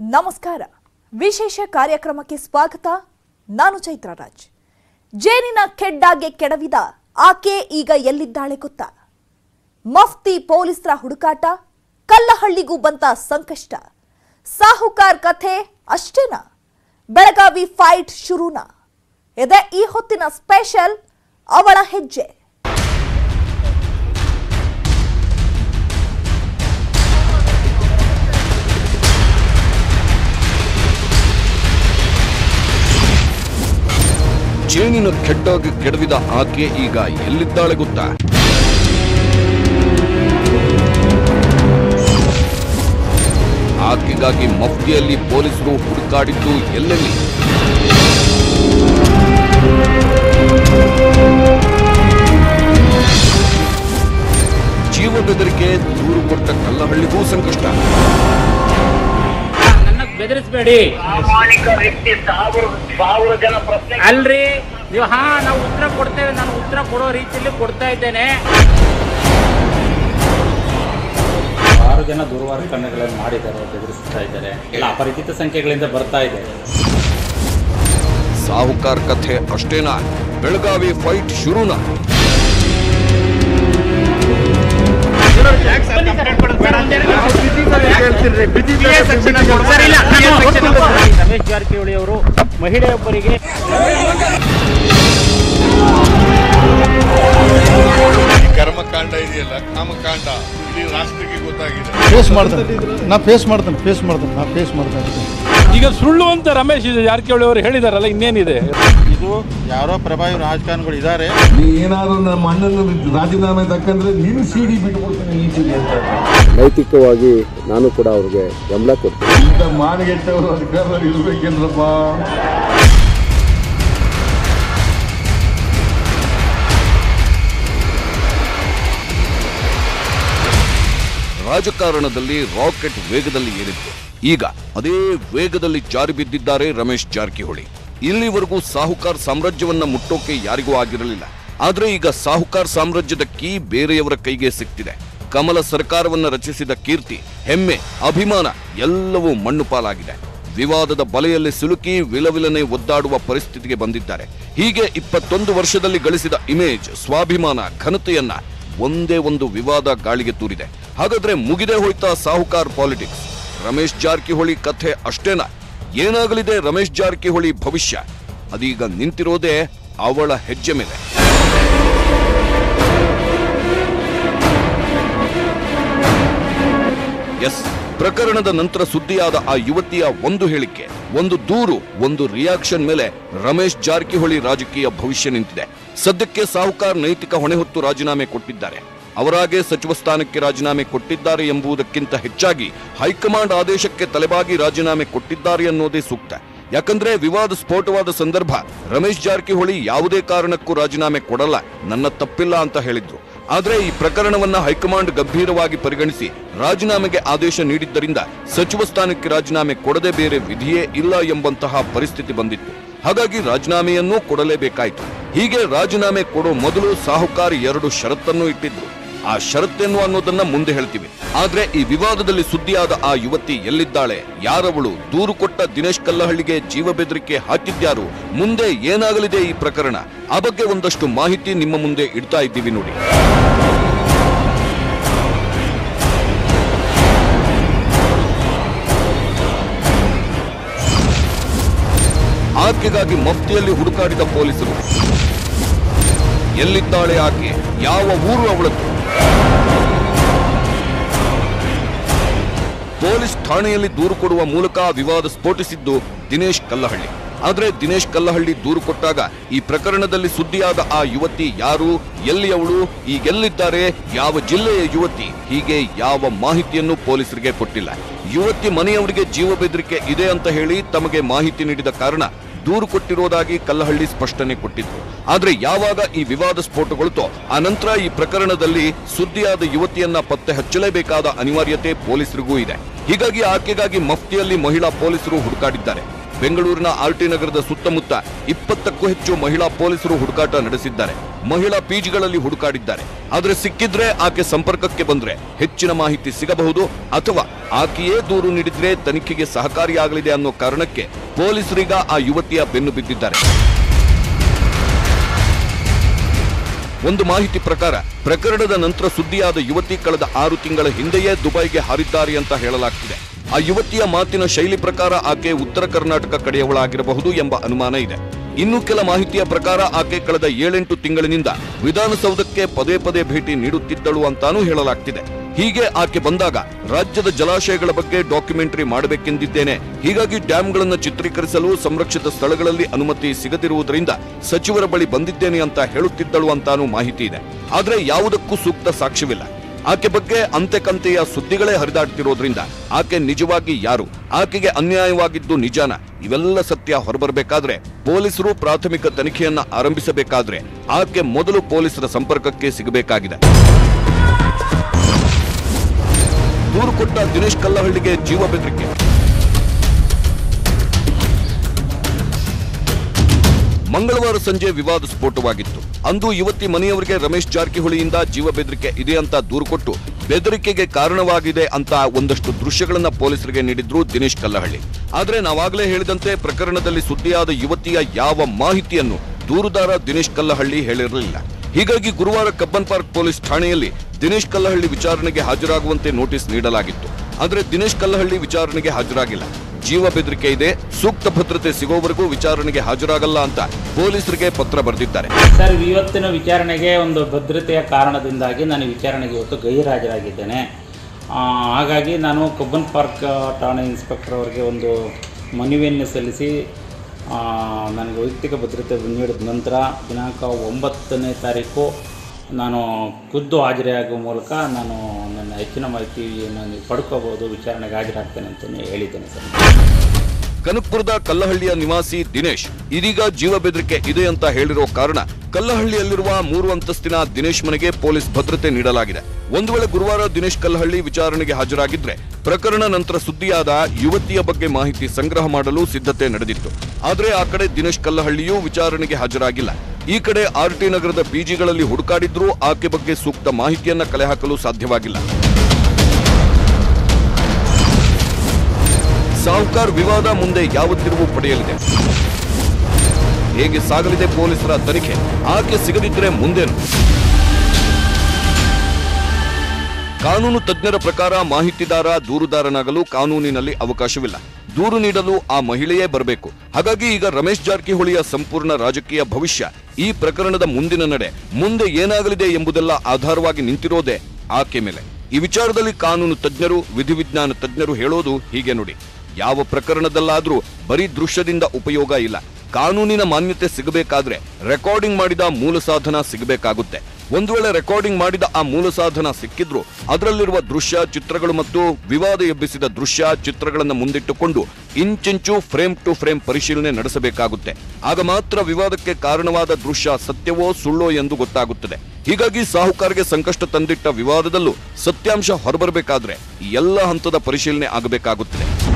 ನಮಸ್ಕಾರ. ವಿಶೇಷ ಕಾರ್ಯಕ್ರಮಕ್ಕೆ ಸ್ವಾಗತ. ನಾನು ಚೈತ್ರ ರಾಜ್. ಜೇನಿನ ಕೆಡ್ಡಾಗೆ ಕೆಡವಿದ ಆಕೆ ಈಗ ಎಲ್ಲಿದ್ದಾಳೆ ಗೊತ್ತಾ? ಮಫ್ತಿ ಪೊಲೀಸರ ಹುಡುಕಾಟ, ಕಲ್ಲಹಳ್ಳಿಗೂ ಬಂತ ಸಂಕಷ್ಟ. ಸಾಹುಕಾರ್ ಕಥೆ ಅಷ್ಟೇನಾ? ಬೆಳಗಾವಿ ಫೈಟ್ ಶುರುನಾ? ಇದೆ ಈ ಹೊತ್ತಿನ ಸ್ಪೆಷಲ್ ಅವಳ ಹೆಜ್ಜೆ. ಜೇನಿನ ಕೆಟ್ಟಾಗಿ ಕೆಡವಿದ ಆಕೆ ಈಗ ಎಲ್ಲಿದ್ದಾಳೆ ಗೊತ್ತಾ? ಆಕೆಗಾಗಿ ಮಫ್ತಿಯಲ್ಲಿ ಪೊಲೀಸರು ಹುಡುಕಾಡಿದ್ದು ಎಲ್ಲೆಲ್ಲಿ? ಜೀವ ಬೆದರಿಕೆ ದೂರು ಕೊಟ್ಟ ಕಲ್ಲಹಳ್ಳಿಗೂ ಸಂಕಷ್ಟ. ಬೆದರಿಸಬೇಡಿ. ಪ್ರಾಮಾಣಿಕ ವ್ಯಕ್ತಿ ಸಾವಿರ ಸಾವಿರ ಜನ ಪ್ರಶ್ನೆ ಅಲ್ರಿ ನೀವು ಹಾ ನಾವು ಉತ್ತರ ಕೊಡ್ತೇವೆ ನಾನು ಉತ್ತರ ಕೊಡೋ ರೀತಿಯಲ್ಲಿ ಕೊಡ್ತಾ ಇದ್ದೇನೆ. ಆರು ಜನ ದುರ್ವಾರ ಕಣ್ಣುಗಳನ್ನು ಮಾಡಿದ್ದಾರೆ ಬೆದರಿಸ್ತಾ ಇದ್ದಾರೆ. ಎಲ್ಲ ಅಪರಿಚಿತ ಸಂಖ್ಯೆಗಳಿಂದ ಬರ್ತಾ ಇದೆ. ಸಾಹುಕಾರ ಕಥೆ ಅಷ್ಟೇನಾ? ಬೆಳಗಾವಿ ಫೈಟ್ ಶುರುನಾ? ರಮೇಶ್ ಜಾರಕಿಹೊಳಿ ಅವರು ಮಹಿಳೆಯೊಬ್ಬರಿಗೆ ಕರ್ಮಕಾಂಡ ಇದೆಯಲ್ಲ ಕಾಮಕಾಂಡ ಇಡೀ ರಾಷ್ಟ್ರಕ್ಕೆ ಗೊತ್ತಾಗಿದೆ. ಫೇಸ್ ಮಾಡ್ತೇನೆ. ನಾ ಫೇಸ್ ಮಾಡ್ತೇನೆ ಫೇಸ್ ಮಾಡ್ತೇನೆ. ನಾ ಫೇಸ್ ಮಾಡ್ತೇನೆ. ಈಗ ಸುಳ್ಳು ಅಂತ ರಮೇಶ್ ಜಾರಕಿಹೊಳಿ ಅವರು ಹೇಳಿದಾರಲ್ಲ ಇನ್ನೇನಿದೆ? ಇದು ಯಾರೋ ಪ್ರಭಾವಿ ರಾಜಕಾರಣಿಗಳು ಇದ್ದಾರೆ. ನೀ ಏನಾದ್ರು ನಮ್ಮ ಅಣ್ಣನ ರಾಜೀನಾಮೆ ತಕ್ಕಂದ್ರೆ ನೀನು ಸಿಡಿ ಬಿಟ್ಬಿಡ್ತೀನಿ ಅಂತ. ನೈತಿಕವಾಗಿ ನಾನು ಕೂಡ ಅವ್ರಿಗೆ ಬೆಂಬಲ ಕೊಡ್ತೀನಿ. ಇಂಥ ಮಾನಗೆಟ್ಟವರು ಇರ್ಬೇಕೇನ್ರಪ್ಪ? ರಾಜಕಾರಣದಲ್ಲಿ ರಾಕೆಟ್ ವೇಗದಲ್ಲಿ ಏರಿತ್ತು ಈಗ ಅದೇ ವೇಗದಲ್ಲಿ ಜಾರಿ ಬಿದ್ದಿದ್ದಾರೆ ರಮೇಶ್ ಜಾರಕಿಹೊಳಿ. ಇಲ್ಲಿವರೆಗೂ ಸಾಹುಕಾರ್ ಸಾಮ್ರಾಜ್ಯವನ್ನ ಮುಟ್ಟೋಕೆ ಯಾರಿಗೂ ಆಗಿರಲಿಲ್ಲ. ಆದ್ರೆ ಈಗ ಸಾಹುಕಾರ್ ಸಾಮ್ರಾಜ್ಯದ ಕೀ ಬೇರೆಯವರ ಕೈಗೆ ಸಿಕ್ತಿದೆ. ಕಮಲ ಸರ್ಕಾರವನ್ನ ರಚಿಸಿದ ಕೀರ್ತಿ, ಹೆಮ್ಮೆ, ಅಭಿಮಾನ ಎಲ್ಲವೂ ಮಣ್ಣು ಪಾಲಾಗಿದೆ. ವಿವಾದದ ಬಲೆಯಲ್ಲಿ ಸಿಲುಕಿ ವಿಲವಿಲನೆ ಒದ್ದಾಡುವ ಪರಿಸ್ಥಿತಿಗೆ ಬಂದಿದ್ದಾರೆ. ಹೀಗೆ ಇಪ್ಪತ್ತೊಂದು ವರ್ಷದಲ್ಲಿ ಗಳಿಸಿದ ಇಮೇಜ್ ಸ್ವಾಭಿಮಾನ, ಘನತೆಯನ್ನ ಒಂದೇ ಒಂದು ವಿವಾದ ಗಾಳಿಗೆ ತೂರಿದೆ. ಹಾಗಾದ್ರೆ ಮುಗಿದೇ ಹೋಯ್ತಾ ಸಾಹುಕಾರ್ ಪಾಲಿಟಿಕ್ಸ್. ರಮೇಶ್ ಜಾರಕಿಹೊಳಿ ಕಥೆ ಅಷ್ಟೇನಾ? ಏನಾಗಲಿದೆ ರಮೇಶ್ ಜಾರಕಿಹೊಳಿ ಭವಿಷ್ಯ? ಅದೀಗ ನಿಂತಿರೋದೇ ಅವಳ ಹೆಜ್ಜೆ ಮೇಲೆ. ಎಸ್, ಪ್ರಕರಣದ ನಂತರ ಸುದ್ದಿಯಾದ ಆ ಯುವತಿಯ ಒಂದು ಹೇಳಿಕೆ, ಒಂದು ದೂರು, ಒಂದು ರಿಯಾಕ್ಷನ್ ಮೇಲೆ ರಮೇಶ್ ಜಾರಕಿಹೊಳಿ ರಾಜಕೀಯ ಭವಿಷ್ಯ ನಿಂತಿದೆ. ಸದ್ಯಕ್ಕೆ ಸಾಹುಕಾರ್ ನೈತಿಕ ಹೊಣೆ ಹೊತ್ತು ರಾಜೀನಾಮೆ ಕೊಟ್ಟಿದ್ದಾರೆ. ಅವರಾಗೆ ಸಚಿವ ಸ್ಥಾನಕ್ಕೆ ರಾಜೀನಾಮೆ ಕೊಟ್ಟಿದ್ದಾರೆ ಎಂಬುದಕ್ಕಿಂತ ಹೆಚ್ಚಾಗಿ ಹೈಕಮಾಂಡ್ ಆದೇಶಕ್ಕೆ ತಲೆಬಾಗಿ ರಾಜೀನಾಮೆ ಕೊಟ್ಟಿದ್ದಾರೆ ಅನ್ನೋದೇ ಸೂಕ್ತ. ಯಾಕಂದ್ರೆ ವಿವಾದ ಸ್ಫೋಟವಾದ ಸಂದರ್ಭ ರಮೇಶ್ ಜಾರಕಿಹೊಳಿ ಯಾವುದೇ ಕಾರಣಕ್ಕೂ ರಾಜೀನಾಮೆ ಕೊಡಲ್ಲ, ನನ್ನ ತಪ್ಪಿಲ್ಲ ಅಂತ ಹೇಳಿದ್ರು. ಆದರೆ ಈ ಪ್ರಕರಣವನ್ನ ಹೈಕಮಾಂಡ್ ಗಂಭೀರವಾಗಿ ಪರಿಗಣಿಸಿ ರಾಜೀನಾಮೆಗೆ ಆದೇಶ ನೀಡಿದ್ದರಿಂದ ಸಚಿವ ಸ್ಥಾನಕ್ಕೆ ರಾಜೀನಾಮೆ ಕೊಡದೆ ಬೇರೆ ವಿಧಿಯೇ ಇಲ್ಲ ಎಂಬಂತಹ ಪರಿಸ್ಥಿತಿ ಬಂದಿತ್ತು. ಹಾಗಾಗಿ ರಾಜೀನಾಮೆಯನ್ನೂ ಕೊಡಲೇಬೇಕಾಯಿತು. ಹೀಗೆ ರಾಜೀನಾಮೆ ಕೊಡೋ ಮೊದಲು ಸಾಹುಕಾರಿ ಎರಡು ಷರತ್ತನ್ನು ಇಟ್ಟಿದ್ರು. ಆ ಷರತ್ತೇನು ಅನ್ನೋದನ್ನ ಮುಂದೆ ಹೇಳ್ತೀವಿ. ಆದ್ರೆ ಈ ವಿವಾದದಲ್ಲಿ ಸುದ್ದಿಯಾದ ಆ ಯುವತಿ ಎಲ್ಲಿದ್ದಾಳೆ? ಯಾರವಳು? ದೂರು ಕೊಟ್ಟ ದಿನೇಶ್ ಕಲ್ಲಹಳ್ಳಿಗೆ ಜೀವ ಬೆದರಿಕೆ ಹಾಕಿದ್ಯಾರು? ಮುಂದೆ ಏನಾಗಲಿದೆ ಈ ಪ್ರಕರಣ? ಆ ಬಗ್ಗೆ ಒಂದಷ್ಟು ಮಾಹಿತಿ ನಿಮ್ಮ ಮುಂದೆ ಇಡ್ತಾ ಇದ್ದೀವಿ ನೋಡಿ. ಆಕೆಗಾಗಿ ಮಫ್ತಿಯಲ್ಲಿ ಹುಡುಕಾಡಿದ ಪೊಲೀಸರು. ಎಲ್ಲಿದ್ದಾಳೆ ಆಕೆ? ಯಾವ ಊರು ಅವಳದ್ದು ಪೊಲೀಸ್ ಠಾಣೆಯಲ್ಲಿ ದೂರು ಕೊಡುವ ಮೂಲಕ ವಿವಾದ ಸ್ಫೋಟಿಸಿದ್ದು ದಿನೇಶ್ ಕಲ್ಲಹಳ್ಳಿ. ಆದ್ರೆ ದಿನೇಶ್ ಕಲ್ಲಹಳ್ಳಿ ದೂರು ಕೊಟ್ಟಾಗ ಈ ಪ್ರಕರಣದಲ್ಲಿ ಸುದ್ದಿಯಾದ ಆ ಯುವತಿ ಯಾರು ಎಲ್ಲಿ ಅವಳು ಈಗೆಲ್ಲಿದ್ದಾರೆ, ಯಾವ ಜಿಲ್ಲೆಯ ಯುವತಿ, ಹೀಗೆ ಯಾವ ಮಾಹಿತಿಯನ್ನು ಪೊಲೀಸರಿಗೆ ಕೊಟ್ಟಿಲ್ಲ. ಯುವತಿ ಮನೆಯವರಿಗೆ ಜೀವ ಬೆದರಿಕೆ ಇದೆ ಅಂತ ಹೇಳಿ ತಮಗೆ ಮಾಹಿತಿ ನೀಡಿದ ಕಾರಣ ದೂರು ಕೊಟ್ಟಿರೋದಾಗಿ ಕಲ್ಲಹಳ್ಳಿ ಸ್ಪಷ್ಟನೆ ಕೊಟ್ಟಿದ್ರು. ಆದರೆ ಯಾವಾಗ ಈ ವಿವಾದ ಸ್ಫೋಟಗೊಳ್ತೋ, ಆನಂತರ ನಂತರ ಈ ಪ್ರಕರಣದಲ್ಲಿ ಸುದ್ದಿಯಾದ ಯುವತಿಯನ್ನ ಪತ್ತೆ ಹಚ್ಚಲೇಬೇಕಾದ ಅನಿವಾರ್ಯತೆ ಪೊಲೀಸರಿಗೂ ಇದೆ. ಹೀಗಾಗಿ ಆಕೆಗಾಗಿ ಮಫ್ತಿಯಲ್ಲಿ ಮಹಿಳಾ ಪೊಲೀಸರು ಹುಡುಕಾಡಿದ್ದಾರೆ. ಬೆಂಗಳೂರಿನ ಆರ್ಟಿ ನಗರದ ಸುತ್ತಮುತ್ತ ಇಪ್ಪತ್ತಕ್ಕೂ ಹೆಚ್ಚು ಮಹಿಳಾ ಪೊಲೀಸರು ಹುಡುಕಾಟ ನಡೆಸಿದ್ದಾರೆ. ಮಹಿಳಾ ಪಿಜಿಗಳಲ್ಲಿ ಹುಡುಕಾಡಿದ್ದಾರೆ. ಆದರೆ ಸಿಕ್ಕಿದ್ರೆ ಆಕೆ ಸಂಪರ್ಕಕ್ಕೆ ಬಂದ್ರೆ ಹೆಚ್ಚಿನ ಮಾಹಿತಿ ಸಿಗಬಹುದು ಅಥವಾ ಆಕೆಯೇ ದೂರು ನೀಡಿದ್ರೆ ತನಿಖೆಗೆ ಸಹಕಾರಿಯಾಗಲಿದೆ ಅನ್ನೋ ಕಾರಣಕ್ಕೆ ಪೊಲೀಸರೀಗ ಆ ಯುವತಿಯ ಬೆನ್ನು ಬಿದ್ದಿದ್ದಾರೆ. ಒಂದು ಮಾಹಿತಿ ಪ್ರಕಾರ ಪ್ರಕರಣದ ನಂತರ ಸುದ್ದಿಯಾದ ಯುವತಿ ಕಳೆದ ಆರು ತಿಂಗಳ ಹಿಂದೆಯೇ ದುಬೈಗೆ ಹಾರಿದ್ದಾರೆ ಅಂತ ಹೇಳಲಾಗ್ತಿದೆ. ಆ ಯುವತಿಯ ಮಾತಿನ ಶೈಲಿ ಪ್ರಕಾರ ಆಕೆ ಉತ್ತರ ಕರ್ನಾಟಕ ಕಡೆಯವಳಾಗಿರಬಹುದು ಎಂಬ ಅನುಮಾನ ಇದೆ. ಇನ್ನು ಕೆಲ ಮಾಹಿತಿಯ ಪ್ರಕಾರ ಆಕೆ ಕಳೆದ ಏಳೆಂಟು ತಿಂಗಳಿನಿಂದ ವಿಧಾನಸೌಧಕ್ಕೆ ಪದೇ ಪದೇ ಭೇಟಿ ನೀಡುತ್ತಿದ್ದಳು ಅಂತಾನೂ ಹೇಳಲಾಗ್ತಿದೆ. ಹೀಗೆ ಆಕೆ ಬಂದಾಗ ರಾಜ್ಯದ ಜಲಾಶಯಗಳ ಬಗ್ಗೆ ಡಾಕ್ಯುಮೆಂಟರಿ ಮಾಡಬೇಕೆಂದಿದ್ದೇನೆ. ಹೀಗಾಗಿ ಡ್ಯಾಂಗಳನ್ನು ಚಿತ್ರೀಕರಿಸಲು ಸಂರಕ್ಷಿತ ಸ್ಥಳಗಳಲ್ಲಿ ಅನುಮತಿ ಸಿಗದಿರುವುದರಿಂದ ಸಚಿವರ ಬಳಿ ಬಂದಿದ್ದೇನೆ ಅಂತ ಹೇಳುತ್ತಿದ್ದಳು ಅಂತಾನೂ ಮಾಹಿತಿ ಇದೆ. ಆದರೆ ಯಾವುದಕ್ಕೂ ಸೂಕ್ತ ಸಾಕ್ಷ್ಯವಿಲ್ಲ. ಆಕೆ ಬಗ್ಗೆ ಅಂತೆ ಕಂತೆಯ ಸುದ್ದಿಗಳೇ ಹರಿದಾಡ್ತಿರೋದ್ರಿಂದ ಆಕೆ ನಿಜವಾಗಿ ಯಾರು? ಆಕೆಗೆ ಅನ್ಯಾಯವಾಗಿದ್ದು ನಿಜಾನ? ಇವೆಲ್ಲ ಸತ್ಯ ಹೊರಬರಬೇಕಾದ್ರೆ ಪೊಲೀಸರು ಪ್ರಾಥಮಿಕ ತನಿಖೆಯನ್ನ ಆರಂಭಿಸಬೇಕಾದ್ರೆ ಆಕೆ ಮೊದಲು ಪೊಲೀಸರ ಸಂಪರ್ಕಕ್ಕೆ ಸಿಗಬೇಕಾಗಿದೆ. ದೂರು ಕೊಟ್ಟ ದಿನೇಶ್ ಕಲ್ಲಹಳ್ಳಿಗೆ ಜೀವ ಬೆದರಿಕೆ. ಮಂಗಳವಾರ ಸಂಜೆ ವಿವಾದ ಸ್ಫೋಟವಾಗಿತ್ತು. ಅಂದು ಯುವತಿ ಮನೆಯವರಿಗೆ ರಮೇಶ್ ಜಾರಕಿಹೊಳಿಯಿಂದ ಜೀವ ಬೆದರಿಕೆ ಇದೆ ಅಂತ ದೂರು ಕೊಟ್ಟು ಬೆದರಿಕೆಗೆ ಕಾರಣವಾಗಿದೆ ಅಂತ ಒಂದಷ್ಟು ದೃಶ್ಯಗಳನ್ನ ಪೊಲೀಸರಿಗೆ ನೀಡಿದ್ರು ದಿನೇಶ್ ಕಲ್ಲಹಳ್ಳಿ. ಆದರೆ ನಾವಾಗಲೇ ಹೇಳಿದಂತೆ ಪ್ರಕರಣದಲ್ಲಿ ಸುದ್ದಿಯಾದ ಯುವತಿಯ ಯಾವ ಮಾಹಿತಿಯನ್ನು ದೂರುದಾರ ದಿನೇಶ್ ಕಲ್ಲಹಳ್ಳಿ ಹೇಳಿರಲಿಲ್ಲ. ಹೀಗಾಗಿ ಗುರುವಾರ ಕಬ್ಬನ್ ಪಾರ್ಕ್ ಪೊಲೀಸ್ ಠಾಣೆಯಲ್ಲಿ ದಿನೇಶ್ ಕಲ್ಲಹಳ್ಳಿ ವಿಚಾರಣೆಗೆ ಹಾಜರಾಗುವಂತೆ ನೋಟಿಸ್ ನೀಡಲಾಗಿತ್ತು. ಆದರೆ ದಿನೇಶ್ ಕಲ್ಲಹಳ್ಳಿ ವಿಚಾರಣೆಗೆ ಹಾಜರಾಗಿಲ್ಲ. ಜೀವ ಬೆದರಿಕೆ ಇದೆ, ಸೂಕ್ತ ಭದ್ರತೆ ಸಿಗೋವರೆಗೂ ವಿಚಾರಣೆಗೆ ಹಾಜರಾಗಲ್ಲ ಅಂತ ಪೊಲೀಸರಿಗೆ ಪತ್ರ ಬರೆದಿದ್ದಾರೆ. ಸರ್ ಇವತ್ತಿನ ವಿಚಾರಣೆಗೆ ಒಂದು ಭದ್ರತೆಯ ಕಾರಣದಿಂದಾಗಿ ನಾನು ವಿಚಾರಣೆಗೆ ಇವತ್ತು ಗೈರಾಜರಾಗಿದ್ದೇನೆ ಹಾಗಾಗಿ ನಾನು ಕಬ್ಬನ್ ಪಾರ್ಕ್ ಠಾಣೆ ಇನ್ಸ್ಪೆಕ್ಟರ್ ಅವರಿಗೆ ಒಂದು ಮನವಿಯನ್ನು ಸಲ್ಲಿಸಿ ನನಗೆ ವೈಯಕ್ತಿಕ ಭದ್ರತೆ ನೀಡಿದ ನಂತರ ದಿನಾಂಕ ಒಂಬತ್ತನೇ ತಾರೀಕು ನಾನು ಖುದ್ದು ಹಾಜರಿಯಾಗುವ ಮೂಲಕ ನಾನು ನನ್ನ ಹೆಚ್ಚಿನ ಮಾಹಿತಿಯನ್ನು ನೀವು ಪಡ್ಕೋಬೋದು, ವಿಚಾರಣೆಗೆ ಹಾಜರಾಗ್ತೇನೆ ಅಂತಲೇ ಹೇಳಿದ್ದೇನೆ ಸರ್. ಕನಕಪುರದ ಕಲ್ಲಹಳ್ಳಿಯ ನಿವಾಸಿ ದಿನೇಶ್, ಇದೀಗ ಜೀವ ಬೆದರಿಕೆ ಇದೆ ಅಂತ ಹೇಳಿರೋ ಕಾರಣ ಕಲ್ಲಹಳ್ಳಿಯಲ್ಲಿರುವ ಮೂರು ಅಂತಸ್ತಿನ ದಿನೇಶ್ ಮನೆಗೆ ಪೊಲೀಸ್ ಭದ್ರತೆ ನೀಡಲಾಗಿದೆ. ಒಂದು ವೇಳೆ ಗುರುವಾರ ದಿನೇಶ್ ಕಲ್ಲಹಳ್ಳಿ ವಿಚಾರಣೆಗೆ ಹಾಜರಾಗಿದ್ರೆ, ಪ್ರಕರಣ ನಂತರ ಸುದ್ದಿಯಾದ ಯುವತಿಯ ಬಗ್ಗೆ ಮಾಹಿತಿ ಸಂಗ್ರಹ ಮಾಡಲು ಸಿದ್ಧತೆ ನಡೆದಿತ್ತು. ಆದರೆ ಆ ಕಡೆ ದಿನೇಶ್ ಕಲ್ಲಹಳ್ಳಿಯೂ ವಿಚಾರಣೆಗೆ ಹಾಜರಾಗಿಲ್ಲ. ಈ ಕಡೆ ಆರ್ಟಿ ನಗರದ ಪಿಜಿಗಳಲ್ಲಿ ಹುಡುಕಾಡಿದ್ರೂ ಆಕೆ ಬಗ್ಗೆ ಸೂಕ್ತ ಮಾಹಿತಿಯನ್ನ ಕಲೆ ಹಾಕಲು ಸಾಧ್ಯವಾಗಿಲ್ಲ. ಸಾಹುಕಾರ್ ವಿವಾದ ಮುಂದೆ ಯಾವ ತಿರುವು ಪಡೆಯಲಿದೆ? ಹೇಗೆ ಸಾಗಲಿದೆ ಪೊಲೀಸರ ತನಿಖೆ? ಆಕೆ ಸಿಗದಿದ್ರೆ ಮುಂದೇನು? ಕಾನೂನು ತಜ್ಞರ ಪ್ರಕಾರ ಮಾಹಿತಿದಾರ, ದೂರುದಾರನಾಗಲು ಕಾನೂನಿನಲ್ಲಿ ಅವಕಾಶವಿಲ್ಲ. ದೂರು ನೀಡಲು ಆ ಮಹಿಳೆಯೇ ಬರಬೇಕು. ಹಾಗಾಗಿ ಈಗ ರಮೇಶ್ ಜಾರಕಿಹೊಳಿಯ ಸಂಪೂರ್ಣ ರಾಜಕೀಯ ಭವಿಷ್ಯ ಈ ಪ್ರಕರಣದ ಮುಂದಿನ ನಡೆ. ಮುಂದೆ ಏನಾಗಲಿದೆ ಎಂಬುದೆಲ್ಲ ಆಧಾರವಾಗಿ ನಿಂತಿರೋದೇ ಆಕೆ ಮೇಲೆ. ಈ ವಿಚಾರದಲ್ಲಿ ಕಾನೂನು ತಜ್ಞರು, ವಿಧಿವಿಜ್ಞಾನ ತಜ್ಞರು ಹೇಳೋದು ಹೀಗೆ ನೋಡಿ. ಯಾವ ಪ್ರಕರಣದಲ್ಲಾದರೂ ಬರೀ ದೃಶ್ಯದಿಂದ ಉಪಯೋಗ ಇಲ್ಲ. ಕಾನೂನಿನ ಮಾನ್ಯತೆ ಸಿಗಬೇಕಾದ್ರೆ ರೆಕಾರ್ಡಿಂಗ್ ಮಾಡಿದ ಮೂಲ ಸಾಧನ ಸಿಗಬೇಕಾಗುತ್ತೆ. ಒಂದು ವೇಳೆ ರೆಕಾರ್ಡಿಂಗ್ ಮಾಡಿದ ಆ ಮೂಲ ಸಾಧನ ಸಿಕ್ಕಿದ್ರು ಅದರಲ್ಲಿರುವ ದೃಶ್ಯ, ಚಿತ್ರಗಳು ಮತ್ತು ವಿವಾದ ಎಬ್ಬಿಸಿದ ದೃಶ್ಯ, ಚಿತ್ರಗಳನ್ನು ಮುಂದಿಟ್ಟುಕೊಂಡು ಇಂಚಿಂಚು ಫ್ರೇಮ್ ಟು ಫ್ರೇಮ್ ಪರಿಶೀಲನೆ ನಡೆಸಬೇಕಾಗುತ್ತೆ. ಆಗ ಮಾತ್ರ ವಿವಾದಕ್ಕೆ ಕಾರಣವಾದ ದೃಶ್ಯ ಸತ್ಯವೋ ಸುಳ್ಳೋ ಎಂದು ಗೊತ್ತಾಗುತ್ತದೆ. ಹೀಗಾಗಿ ಸಾಹುಕಾರಿಗೆ ಸಂಕಷ್ಟ ತಂದಿಟ್ಟ ವಿವಾದದಲ್ಲೂ ಸತ್ಯಾಂಶ ಹೊರಬರಬೇಕಾದ್ರೆ ಎಲ್ಲ ಹಂತದ ಪರಿಶೀಲನೆ ಆಗಬೇಕಾಗುತ್ತದೆ.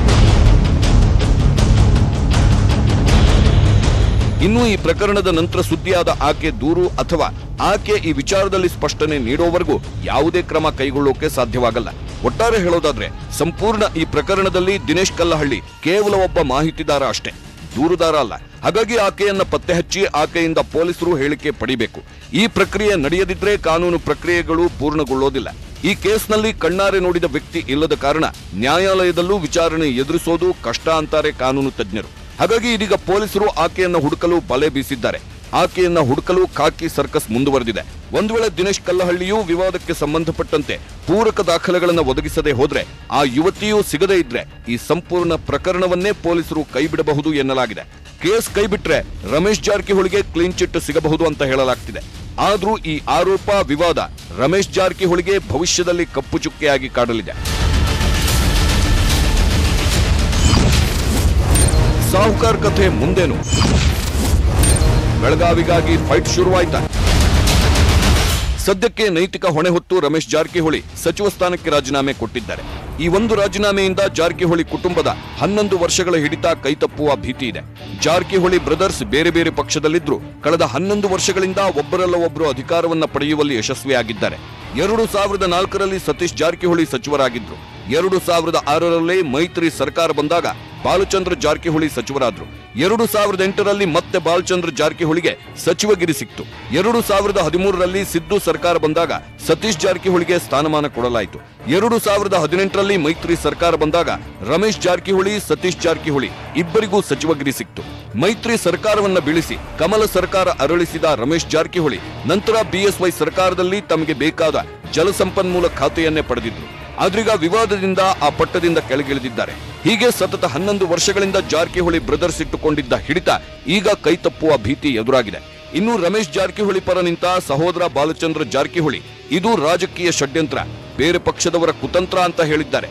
ಇನ್ನು ಈ ಪ್ರಕರಣದ ನಂತರ ಸುದ್ದಿಯಾದ ಆಕೆ ದೂರು ಅಥವಾ ಆಕೆ ಈ ವಿಚಾರದಲ್ಲಿ ಸ್ಪಷ್ಟನೆ ನೀಡೋವರೆಗೂ ಯಾವುದೇ ಕ್ರಮ ಕೈಗೊಳ್ಳೋಕೆ ಸಾಧ್ಯವಾಗಲ್ಲ. ಒಟ್ಟಾರೆ ಹೇಳೋದಾದ್ರೆ, ಸಂಪೂರ್ಣ ಈ ಪ್ರಕರಣದಲ್ಲಿ ದಿನೇಶ್ ಕಲ್ಲಹಳ್ಳಿ ಕೇವಲ ಒಬ್ಬ ಮಾಹಿತಿದಾರ ಅಷ್ಟೇ. ದೂರುದಾರ ಅಲ್ಲ. ಹಾಗಾಗಿ ಆಕೆಯನ್ನ ಪತ್ತೆ ಹಚ್ಚಿ ಆಕೆಯಿಂದ ಪೊಲೀಸರು ಹೇಳಿಕೆ ಪಡಿಬೇಕು. ಈ ಪ್ರಕ್ರಿಯೆ ನಡೆಯದಿದ್ರೆ ಕಾನೂನು ಪ್ರಕ್ರಿಯೆಗಳು ಪೂರ್ಣಗೊಳ್ಳೋದಿಲ್ಲ. ಈ ಕೇಸ್ನಲ್ಲಿ ಕಣ್ಣಾರೆ ನೋಡಿದ ವ್ಯಕ್ತಿ ಇಲ್ಲದ ಕಾರಣ ನ್ಯಾಯಾಲಯದಲ್ಲೂ ವಿಚಾರಣೆ ಎದುರಿಸೋದು ಕಷ್ಟ ಅಂತಾರೆ ಕಾನೂನು ತಜ್ಞರು. ಹಾಗಾಗಿ ಇದೀಗ ಪೊಲೀಸರು ಆಕೆಯನ್ನು ಹುಡುಕಲು ಬಲೆ ಬೀಸಿದ್ದಾರೆ. ಆಕೆಯನ್ನ ಹುಡುಕಲು ಖಾಕಿ ಸರ್ಕಸ್ ಮುಂದುವರೆದಿದೆ. ಒಂದು ವೇಳೆ ದಿನೇಶ್ ಕಲ್ಲಹಳ್ಳಿಯೂ ವಿವಾದಕ್ಕೆ ಸಂಬಂಧಪಟ್ಟಂತೆ ಪೂರಕ ದಾಖಲೆಗಳನ್ನು ಒದಗಿಸದೆ ಹೋದ್ರೆ ಆ ಯುವತಿಯೂ ಸಿಗದೇ ಇದ್ರೆ ಈ ಸಂಪೂರ್ಣ ಪ್ರಕರಣವನ್ನೇ ಪೊಲೀಸರು ಕೈಬಿಡಬಹುದು ಎನ್ನಲಾಗಿದೆ. ಕೇಸ್ ಕೈಬಿಟ್ರೆ ರಮೇಶ್ ಜಾರಕಿಹೊಳಿಗೆ ಕ್ಲೀನ್ ಚಿಟ್ ಸಿಗಬಹುದು ಅಂತ ಹೇಳಲಾಗ್ತಿದೆ. ಆದರೂ ಈ ಆರೋಪ ವಿವಾದ ರಮೇಶ್ ಜಾರಕಿಹೊಳಿಗೆ ಭವಿಷ್ಯದಲ್ಲಿ ಕಪ್ಪು ಚುಕ್ಕೆಯಾಗಿ ಕಾಡಲಿದೆ. ಸಾಹುಕಾರ್ ಕಥೆ ಮುಂದೇನು? ಬೆಳಗಾವಿಗಾಗಿ ಫೈಟ್ ಶುರುವಾಯ್ತಾ? ಸದ್ಯಕ್ಕೆ ನೈತಿಕ ಹೊಣೆ ಹೊತ್ತು ರಮೇಶ್ ಜಾರಕಿಹೊಳಿ ಸಚಿವ ಸ್ಥಾನಕ್ಕೆ ರಾಜೀನಾಮೆ ಕೊಟ್ಟಿದ್ದಾರೆ. ಈ ಒಂದು ರಾಜೀನಾಮೆಯಿಂದ ಜಾರಕಿಹೊಳಿ ಕುಟುಂಬದ ಹನ್ನೊಂದು ವರ್ಷಗಳ ಹಿಡಿತ ಕೈತಪ್ಪುವ ಭೀತಿ ಇದೆ. ಜಾರಕಿಹೊಳಿ ಬ್ರದರ್ಸ್ ಬೇರೆ ಬೇರೆ ಪಕ್ಷದಲ್ಲಿದ್ದರು ಕಳೆದ ಹನ್ನೊಂದು ವರ್ಷಗಳಿಂದ ಒಬ್ಬರಲ್ಲ ಒಬ್ಬರು ಅಧಿಕಾರವನ್ನ ಪಡೆಯುವಲ್ಲಿ ಯಶಸ್ವಿಯಾಗಿದ್ದಾರೆ. ಎರಡು ಸಾವಿರದ ನಾಲ್ಕರಲ್ಲಿ ಸತೀಶ್ ಜಾರಕಿಹೊಳಿ ಸಚಿವರಾಗಿದ್ದರು ಎರಡು ಸಾವಿರದ ಆರರಲ್ಲಿ ಮೈತ್ರಿ ಸರ್ಕಾರ ಬಂದಾಗ ಬಾಲಚಂದ್ರ ಜಾರಕಿಹೊಳಿ ಸಚಿವರಾದರು. ಎರಡು ಸಾವಿರದ ಎಂಟರಲ್ಲಿ ಮತ್ತೆ ಬಾಲಚಂದ್ರ ಜಾರಕಿಹೊಳಿಗೆ ಸಚಿವಗಿರಿ ಸಿಕ್ತು. ಎರಡು ಸಾವಿರದ ಹದಿಮೂರರಲ್ಲಿ ಸಿದ್ದು ಸರ್ಕಾರ ಬಂದಾಗ ಸತೀಶ್ ಜಾರಕಿಹೊಳಿಗೆ ಸ್ಥಾನಮಾನ ಕೊಡಲಾಯಿತು. ಎರಡು ಸಾವಿರದ ಹದಿನೆಂಟರಲ್ಲಿ ಮೈತ್ರಿ ಸರ್ಕಾರ ಬಂದಾಗ ರಮೇಶ್ ಜಾರಕಿಹೊಳಿ, ಸತೀಶ್ ಜಾರಕಿಹೊಳಿ ಇಬ್ಬರಿಗೂ ಸಚಿವಗಿರಿ ಸಿಕ್ತು. ಮೈತ್ರಿ ಸರ್ಕಾರವನ್ನ ಬೀಳಿಸಿ ಕಮಲ ಸರ್ಕಾರ ಅರಳಿಸಿದ ರಮೇಶ್ ಜಾರಕಿಹೊಳಿ ನಂತರ ಬಿಎಸ್ವೈ ಸರ್ಕಾರದಲ್ಲಿ ತಮಗೆ ಬೇಕಾದ ಜಲಸಂಪನ್ಮೂಲ ಖಾತೆಯನ್ನೇ ಪಡೆದಿದ್ರು. ಆದ್ರೀಗ ವಿವಾದದಿಂದ ಆ ಪಟ್ಟದಿಂದ ಕೆಳಗಿಳಿದಿದ್ದಾರೆ. ಹೀಗೆ ಸತತ ಹನ್ನೊಂದು ವರ್ಷಗಳಿಂದ ಜಾರಕಿಹೊಳಿ ಬ್ರದರ್ಸ್ ಇಟ್ಟುಕೊಂಡಿದ್ದ ಹಿಡಿತ ಈಗ ಕೈತಪ್ಪುವ ಭೀತಿ ಎದುರಾಗಿದೆ. ಇನ್ನು ರಮೇಶ್ ಜಾರಕಿಹೊಳಿ ಪರ ನಿಂತ ಸಹೋದರ ಬಾಲಚಂದ್ರ ಜಾರಕಿಹೊಳಿ, ಇದು ರಾಜಕೀಯ ಷಡ್ಯಂತ್ರ, ಬೇರೆ ಪಕ್ಷದವರ ಕುತಂತ್ರ ಅಂತ ಹೇಳಿದ್ದಾರೆ.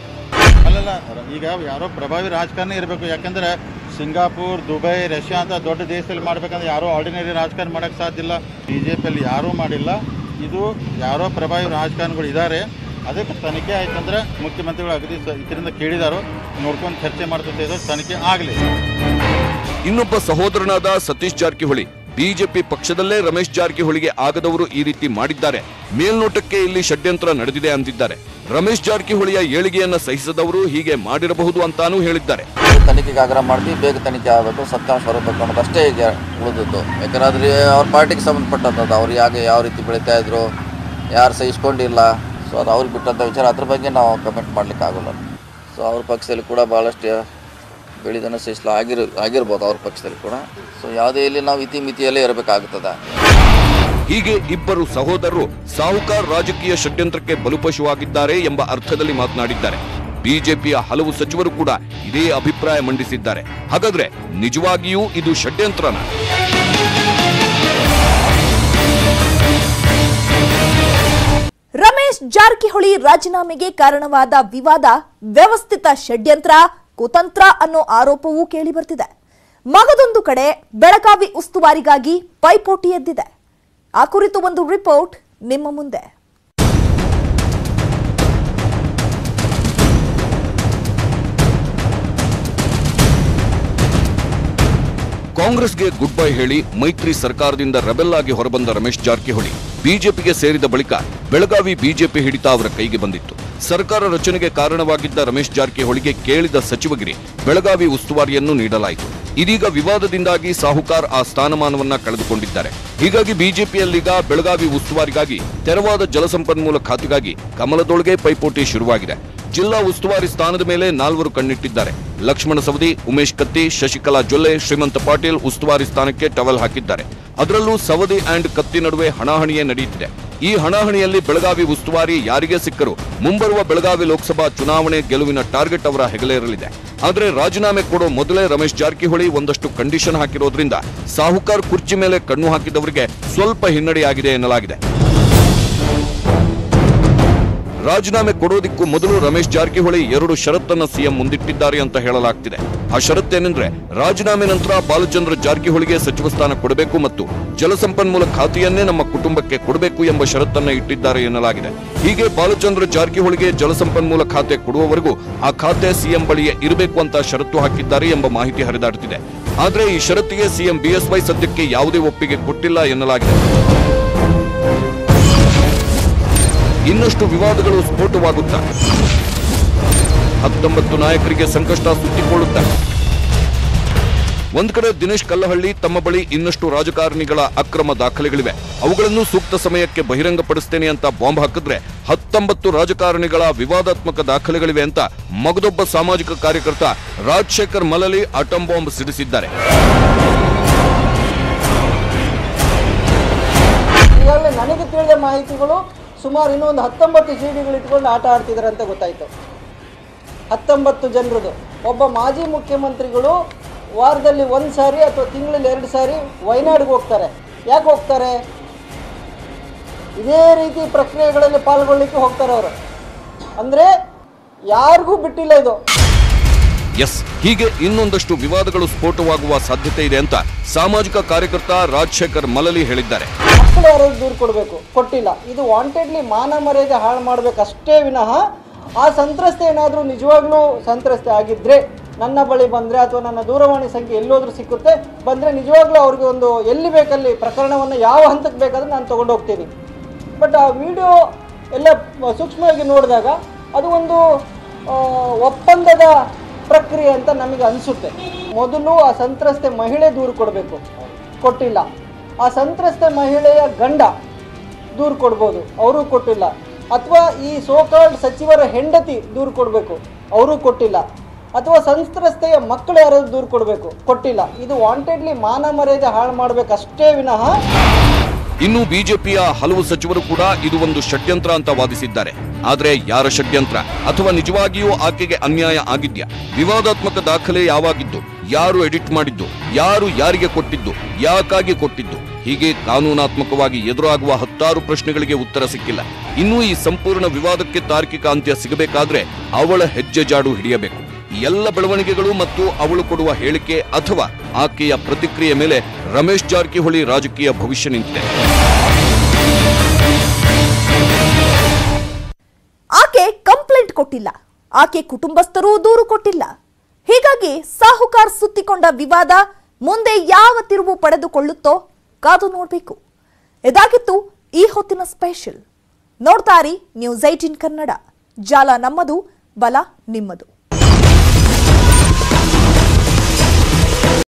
ಅಲ್ಲಲ್ಲ, ಈಗ ಯಾರೋ ಪ್ರಭಾವಿ ರಾಜಕಾರಣಿ ಇರಬೇಕು, ಯಾಕಂದ್ರೆ ಸಿಂಗಾಪುರ್, ದುಬೈ, ರಷ್ಯಾ ಅಂತ ದೊಡ್ಡ ದೇಶದಲ್ಲಿ ಮಾಡ್ಬೇಕಂದ್ರೆ ಯಾರೋ ಆರ್ಡಿನರಿ ರಾಜಕಾರಣ ಮಾಡಕ್ ಸಾಧ್ಯ ಇಲ್ಲ. ಬಿ ಜೆ ಪಿಯಲ್ಲಿ ಯಾರೂ ಮಾಡಿಲ್ಲ. ಇದು ಯಾರೋ ಪ್ರಭಾವಿ ರಾಜಕಾರಣಿಗಳು ಇದ್ದಾರೆ. ಅದಕ್ಕೆ ತನಿಖೆ ಆಯ್ತಂದ್ರೆ ಮುಖ್ಯಮಂತ್ರಿಗಳು ಅಗದಿ ಇದರಿಂದ ಕೇಳಿದಾರೋ. ನೋಡ್ಕೊಂಡು ಚರ್ಚೆ ಮಾಡ್ತಾ ಇದ್ದಾರೆ ತನಿಖೆ ಆಗಲಿ. ಇನ್ನೊಬ್ಬ ಸಹೋದರನಾದ ಸತೀಶ್ ಜಾರಕಿಹೊಳಿ ಬಿಜೆಪಿ ಪಕ್ಷದಲ್ಲೇ ರಮೇಶ್ ಜಾರಕಿಹೊಳಿಗೆ ಆಗದವರು ಈ ರೀತಿ ಮಾಡಿದ್ದಾರೆ. ಮೇಲ್ನೋಟಕ್ಕೆ ಇಲ್ಲಿ ಷಡ್ಯಂತ್ರ ನಡೆದಿದೆ ಅಂತಿದ್ದಾರೆ. ರಮೇಶ್ ಜಾರಕಿಹೊಳಿಯ ಏಳಿಗೆಯನ್ನ ಸಹಿಸದವರು ಹೀಗೆ ಮಾಡಿರಬಹುದು ಅಂತಾನೂ ಹೇಳಿದ್ದಾರೆ. ತನಿಖೆಗೆ ಆಗ್ರಹ ಮಾಡಿ ಬೇಗ ತನಿಖೆ ಆಗಬೇಕು ಸತ್ಯಾಂಶ ಹೊರಬೇಕು ಅನ್ನೋದು ಅಷ್ಟೇ ಈಗ ಉಳಿದದ್ದು. ಯಾಕಂದ್ರೆ ಅವ್ರ ಪಾರ್ಟಿಗೆ ಸಂಬಂಧಪಟ್ಟಂಥದ್ದು ಅವ್ರು ಯಾಕೆ ಯಾವ ರೀತಿ ಬೆಳೀತಾ ಇದ್ರು ಯಾರು ಸಹಿಸ್ಕೊಂಡಿಲ್ಲ ಸೊ ಅದು ಅವ್ರಿಗೆ ಬಿಟ್ಟಂಥ ವಿಚಾರ, ಅದ್ರ ಬಗ್ಗೆ ನಾವು ಕಮೆಂಟ್ ಮಾಡಲಿಕ್ಕೆ ಆಗೋಲ್ಲ. ಸೊ ಅವ್ರ ಪಕ್ಷದಲ್ಲಿ ಕೂಡ ಭಾಳಷ್ಟು ಬೆಳೆದನ ಶಿಸ್ಲ ಆಗಿರ, ಆಗಿರ್ಬೋದು ಅವ್ರ ಪಕ್ಷದಲ್ಲಿ ಕೂಡ. ಸೊ ಯಾವುದೇ ಇಲ್ಲಿ ನಾವು ಇತಿ ಮಿತಿಯಲ್ಲೇ ಇರಬೇಕಾಗುತ್ತದೆ. ಹೀಗೆ ಇಬ್ಬರು ಸಹೋದರರು ಸಾಹುಕಾರ್ ರಾಜಕೀಯ ಷಡ್ಯಂತ್ರಕ್ಕೆ ಬಲುಪಶುವಾಗಿದ್ದಾರೆ ಎಂಬ ಅರ್ಥದಲ್ಲಿ ಮಾತನಾಡಿದ್ದಾರೆ. ಬಿಜೆಪಿಯ ಹಲವು ಸಚಿವರು ಕೂಡ ಇದೇ ಅಭಿಪ್ರಾಯ ಮಂಡಿಸಿದ್ದಾರೆ. ಹಾಗಾದ್ರೆ ನಿಜವಾಗಿಯೂ ಇದು ಷಡ್ಯಂತ್ರನ? ಜಾರಕಿಹೊಳಿ ರಾಜೀನಾಮೆಗೆ ಕಾರಣವಾದ ವಿವಾದ, ವ್ಯವಸ್ಥಿತ ಷಡ್ಯಂತ್ರ, ಕುತಂತ್ರ ಅನ್ನೋ ಆರೋಪವೂ ಕೇಳಿಬರ್ತಿದೆ ಮಗದೊಂದು ಕಡೆ ಬೆಳಗಾವಿ ಉಸ್ತುವಾರಿಗಾಗಿ ಪೈಪೋಟಿ ಎದ್ದಿದೆ. ಆ ಕುರಿತು ಒಂದು ರಿಪೋರ್ಟ್ ನಿಮ್ಮ ಮುಂದೆ. ಕಾಂಗ್ರೆಸ್ಗೆ ಗುಡ್ ಬೈ ಹೇಳಿ ಮೈತ್ರಿ ಸರ್ಕಾರದಿಂದ ರೆಬೆಲ್ ಆಗಿ ಹೊರಬಂದ ರಮೇಶ್ ಜಾರಕಿಹೊಳಿ ಬಿಜೆಪಿಗೆ ಸೇರಿದ ಬಳಿಕ ಬೆಳಗಾವಿ ಬಿಜೆಪಿ ಹಿಡಿತ ಅವರ ಕೈಗೆ ಬಂದಿತ್ತು. ಸರ್ಕಾರ ರಚನೆಗೆ ಕಾರಣವಾಗಿದ್ದ ರಮೇಶ್ ಜಾರಕಿಹೊಳಿಗೆ ಕೇಳಿದ ಸಚಿವಗಿರಿ ಬೆಳಗಾವಿ ಉಸ್ತುವಾರಿಯನ್ನು ನೀಡಲಾಯಿತು. ಇದೀಗ ವಿವಾದದಿಂದಾಗಿ ಸಾಹುಕಾರ್ ಆ ಸ್ಥಾನಮಾನವನ್ನ ಕಳೆದುಕೊಂಡಿದ್ದಾರೆ. ಹೀಗಾಗಿ ಬಿಜೆಪಿಯಲ್ಲೀಗ ಬೆಳಗಾವಿ ಉಸ್ತುವಾರಿಗಾಗಿ, ತೆರವಾದ ಜಲಸಂಪನ್ಮೂಲ ಖಾತೆಗಾಗಿ ಕಮಲದೊಳಗೆ ಪೈಪೋಟಿ ಶುರುವಾಗಿದೆ. ಜಿಲ್ಲಾ ಉಸ್ತುವಾರಿ ಸ್ಥಾನದ ಮೇಲೆ ನಾಲ್ವರು ಕಣ್ಣಿಟ್ಟಿದ್ದಾರೆ. ಲಕ್ಷ್ಮಣ ಸವದಿ, ಉಮೇಶ್ ಕತ್ತಿ, ಶಶಿಕಲಾ ಜೊಲ್ಲೆ, ಶ್ರೀಮಂತ ಪಾಟೀಲ್ ಉಸ್ತುವಾರಿ ಸ್ಥಾನಕ್ಕೆ ಟವಲ್ ಹಾಕಿದ್ದಾರೆ. ಅದರಲ್ಲೂ ಸವದಿ ಅಂಡ್ ಕತ್ತಿ ನಡುವೆ ಹಣಾಹಣಿಯೇ ನಡೆಯುತ್ತಿದೆ. ಈ ಹಣಾಹಣಿಯಲ್ಲಿ ಬೆಳಗಾವಿ ಉಸ್ತುವಾರಿ ಯಾರಿಗೆ ಸಿಕ್ಕರು? ಮುಂಬರುವ ಬೆಳಗಾವಿ ಲೋಕಸಭಾ ಚುನಾವಣೆ ಗೆಲುವಿನ ಟಾರ್ಗೆಟ್ ಅವರ ಹೆಗಲೇರಲಿದೆ. ಆದರೆ ರಾಜೀನಾಮೆ ಕೊಡೋ ಮೊದಲೇ ರಮೇಶ್ ಜಾರಕಿಹೊಳಿ ಒಂದಷ್ಟು ಕಂಡೀಷನ್ ಹಾಕಿರೋದ್ರಿಂದ ಸಾಹುಕಾರ್ ಕುರ್ಚಿ ಮೇಲೆ ಕಣ್ಣು ಹಾಕಿದವರಿಗೆ ಸ್ವಲ್ಪ ಹಿನ್ನಡೆಯಾಗಿದೆ ಎನ್ನಲಾಗಿದೆ. ರಾಜೀನಾಮೆ ಕೊಡೋದಿಕ್ಕೂ ಮೊದಲು ರಮೇಶ್ ಜಾರಕಿಹೊಳಿ ಎರಡು ಷರತ್ತನ್ನ ಸಿಎಂ ಮುಂದಿಟ್ಟಿದ್ದಾರೆ ಅಂತ ಹೇಳಲಾಗ್ತಿದೆ. ಆ ಷರತ್ತೇನೆಂದ್ರೆ ರಾಜೀನಾಮೆ ನಂತರ ಬಾಲಚಂದ್ರ ಜಾರಕಿಹೊಳಿಗೆ ಸಚಿವ ಸ್ಥಾನ ಕೊಡಬೇಕು ಮತ್ತು ಜಲಸಂಪನ್ಮೂಲ ಖಾತೆಯನ್ನೇ ನಮ್ಮ ಕುಟುಂಬಕ್ಕೆ ಕೊಡಬೇಕು ಎಂಬ ಷರತ್ತನ್ನ ಇಟ್ಟಿದ್ದಾರೆ ಎನ್ನಲಾಗಿದೆ. ಹೀಗೆ ಬಾಲಚಂದ್ರ ಜಾರಕಿಹೊಳಿಗೆ ಜಲಸಂಪನ್ಮೂಲ ಖಾತೆ ಕೊಡುವವರೆಗೂ ಆ ಖಾತೆ ಸಿಎಂ ಬಳಿಯೇ ಇರಬೇಕು ಅಂತ ಷರತ್ತು ಹಾಕಿದ್ದಾರೆ ಎಂಬ ಮಾಹಿತಿ ಹರಿದಾಡುತ್ತಿದೆ ಆದರೆ ಈ ಷರತ್ತಿಗೆ ಸಿಎಂ ಬಿಎಸ್ವೈ ಸದ್ಯಕ್ಕೆ ಯಾವುದೇ ಒಪ್ಪಿಗೆ ಕೊಟ್ಟಿಲ್ಲ ಎನ್ನಲಾಗಿದೆ. ಇನ್ನಷ್ಟು ವಿವಾದಗಳು ಸ್ಫೋಟವಾಗುತ್ತಾ ಹತ್ತೊಂಬತ್ತು ನಾಯಕರಿಗೆ ಸಂಕಷ್ಟ ಸುತ್ತಿಕೊಳ್ಳುತ್ತಾ. ಒಂದ್ ಕಡೆ ದಿನೇಶ್ ಕಲ್ಲಹಳ್ಳಿ ತಮ್ಮ ಬಳಿ ಇನ್ನಷ್ಟು ರಾಜಕಾರಣಿಗಳ ಅಕ್ರಮ ದಾಖಲೆಗಳಿವೆ. ಅವುಗಳನ್ನು ಸೂಕ್ತ ಸಮಯಕ್ಕೆ ಬಹಿರಂಗಪಡಿಸ್ತೇನೆ ಅಂತ ಬಾಂಬ್ ಹಾಕಿದ್ರೆ ಹತ್ತೊಂಬತ್ತು ರಾಜಕಾರಣಿಗಳ ವಿವಾದಾತ್ಮಕ ದಾಖಲೆಗಳಿವೆ ಅಂತ ಮಗದೊಬ್ಬ ಸಾಮಾಜಿಕ ಕಾರ್ಯಕರ್ತ ರಾಜಶೇಖರ್ ಮಲಲಿ ಅಟಂ ಬಾಂಬ್ ಸಿಡಿಸಿದ್ದಾರೆ. ನನಗೆ ತಿಳಿದ ಮಾಹಿತಿಗಳು ಸುಮಾರು ಇನ್ನೊಂದು ಹತ್ತೊಂಬತ್ತು ಜೀವಿಗಳು ಇಟ್ಕೊಂಡು ಆಟ ಆಡ್ತಿದ್ದಾರೆ ಅಂತ ಗೊತ್ತಾಯಿತು. ಹತ್ತೊಂಬತ್ತು ಜನರದು. ಒಬ್ಬ ಮಾಜಿ ಮುಖ್ಯಮಂತ್ರಿಗಳು ವಾರದಲ್ಲಿ ಒಂದು ಸಾರಿ ಅಥವಾ ತಿಂಗಳಲ್ಲಿ ಎರಡು ಸಾರಿ ವಯನಾಡಿಗೆ ಹೋಗ್ತಾರೆ. ಯಾಕೆ ಹೋಗ್ತಾರೆ? ಇದೇ ರೀತಿ ಪ್ರಕ್ರಿಯೆಗಳಲ್ಲಿ ಪಾಲ್ಗೊಳ್ಳಿಕ್ಕೆ ಹೋಗ್ತಾರೆ ಅವರು. ಅಂದರೆ ಯಾರಿಗೂ ಬಿಟ್ಟಿಲ್ಲ ಇದು. ಎಸ್, ಹೀಗೆ ಇನ್ನೊಂದಷ್ಟು ವಿವಾದಗಳು ಸ್ಫೋಟವಾಗುವ ಸಾಧ್ಯತೆ ಇದೆ ಅಂತ ಸಾಮಾಜಿಕ ಕಾರ್ಯಕರ್ತ ರಾಜಶೇಖರ್ ಮಲಲಿ ಹೇಳಿದ್ದಾರೆ. ಮಕ್ಕಳು ಅವ್ರಿಗೆ ದೂರು ಕೊಡಬೇಕು. ಕೊಟ್ಟಿಲ್ಲ. ಇದು ವಾಂಟೆಡ್ಲಿ ಮಾನ ಮರ್ಯಾದೆ ಹಾಳು ಮಾಡಬೇಕಷ್ಟೇ ವಿನಃ ಆ ಸಂತ್ರಸ್ತೆ ಏನಾದರೂ ನಿಜವಾಗ್ಲೂ ಸಂತ್ರಸ್ತೆ ಆಗಿದ್ದರೆ ನನ್ನ ಬಳಿ ಬಂದರೆ ಅಥವಾ ನನ್ನ ದೂರವಾಣಿ ಸಂಖ್ಯೆ ಎಲ್ಲೋದ್ರೂ ಸಿಕ್ಕುತ್ತೆ, ಬಂದರೆ ನಿಜವಾಗ್ಲೂ ಅವ್ರಿಗೆ ಒಂದು ಎಲ್ಲಿ ಬೇಕಲ್ಲಿ ಪ್ರಕರಣವನ್ನು ಯಾವ ಹಂತಕ್ಕೆ ಬೇಕಾದರೂ ನಾನು ತೊಗೊಂಡು ಹೋಗ್ತೀನಿ. ಬಟ್ ಆ ವಿಡಿಯೋ ಎಲ್ಲ ಸೂಕ್ಷ್ಮವಾಗಿ ನೋಡಿದಾಗ ಅದು ಒಂದು ಒಪ್ಪಂದದ ಪ್ರಕ್ರಿಯೆ ಅಂತ ನಮಗೆ ಅನಿಸುತ್ತೆ. ಮೊದಲು ಆ ಸಂತ್ರಸ್ತೆ ಮಹಿಳೆ ದೂರು ಕೊಡಬೇಕು. ಕೊಟ್ಟಿಲ್ಲ. ಆ ಸಂತ್ರಸ್ತ ಮಹಿಳೆಯ ಗಂಡ ದೂರು ಕೊಡ್ಬೋದು, ಅವರು ಕೊಟ್ಟಿಲ್ಲ. ಅಥವಾ ಈ ಸೋಕಾಲ್ಡ್ ಸಚಿವರ ಹೆಂಡತಿ ದೂರು ಕೊಡಬೇಕು, ಅವರು ಕೊಟ್ಟಿಲ್ಲ. ಅಥವಾ ಸಂತ್ರಸ್ತೆಯ ಮಕ್ಕಳು ಯಾರಾದ್ರು ದೂರು ಕೊಡಬೇಕು, ಕೊಟ್ಟಿಲ್ಲ. ಇದು ವಾಂಟೆಡ್ಲಿ ಮಾನ ಮರ್ಯಾದೆ ಹಾಳು ಮಾಡಬೇಕಷ್ಟೇ ವಿನಃ ಇನ್ನು ಬಿಜೆಪಿಯ ಹಲವು ಸಚಿವರು ಕೂಡ ಇದು ಒಂದು ಷಡ್ಯಂತ್ರ ಅಂತ ವಾದಿಸಿದ್ದಾರೆ. ಆದರೆ ಯಾರ ಷಡ್ಯಂತ್ರ? ಅಥವಾ ನಿಜವಾಗಿಯೂ ಆಕೆಗೆ ಅನ್ಯಾಯ ಆಗಿದ್ಯಾ? ವಿವಾದಾತ್ಮಕ ದಾಖಲೆ ಯಾವಾಗಿದ್ದು? ಯಾರು ಎಡಿಟ್ ಮಾಡಿದ್ದು, ಯಾರು ಯಾರಿಗೆ ಕೊಟ್ಟಿದ್ದು, ಯಾಕಾಗಿ ಕೊಟ್ಟಿದ್ದು, ಹೀಗೆ ಕಾನೂನಾತ್ಮಕವಾಗಿ ಎದುರಾಗುವ ಹತ್ತಾರು ಪ್ರಶ್ನೆಗಳಿಗೆ ಉತ್ತರ ಸಿಕ್ಕಿಲ್ಲ. ಇನ್ನೂ ಈ ಸಂಪೂರ್ಣ ವಿವಾದಕ್ಕೆ ತಾರ್ಕಿಕ ಅಂತ್ಯ ಸಿಗಬೇಕಾದ್ರೆ ಅವಳ ಹೆಜ್ಜೆ ಜಾಡು ಹಿಡಿಯಬೇಕು. ಎಲ್ಲ ಬೆಳವಣಿಗೆಗಳು ಮತ್ತು ಅವಳು ಕೊಡುವ ಹೇಳಿಕೆ ಅಥವಾ ಆಕೆಯ ಪ್ರತಿಕ್ರಿಯೆ ಮೇಲೆ ರಮೇಶ್ ಜಾರಕಿಹೊಳಿ ರಾಜಕೀಯ ಭವಿಷ್ಯ ನಿಂತಿದೆ. ಆಕೆ ಕಂಪ್ಲೇಂಟ್ ಕೊಟ್ಟಿಲ್ಲ. ಆಕೆ ಕುಟುಂಬಸ್ಥರು ದೂರು ಕೊಟ್ಟಿಲ್ಲ. ಹೀಗಾಗಿ ಸಾಹುಕಾರ್ ಸುತ್ತಿಕೊಂಡ ವಿವಾದ ಮುಂದೆ ಯಾವ ತಿರುವು ಪಡೆದುಕೊಳ್ಳುತ್ತೋ ಕಾದು ನೋಡಬೇಕು. ಇದಾಗಿತ್ತು ಈ ಹೊತ್ತಿನ ಸ್ಪೆಷಲ್. ನೋಡ್ತಾರಿ ನ್ಯೂಸ್ ಏಟಿನ್ ಕನ್ನಡ. ಜಾಲ ನಮ್ಮದು, ಬಲ ನಿಮ್ಮದು.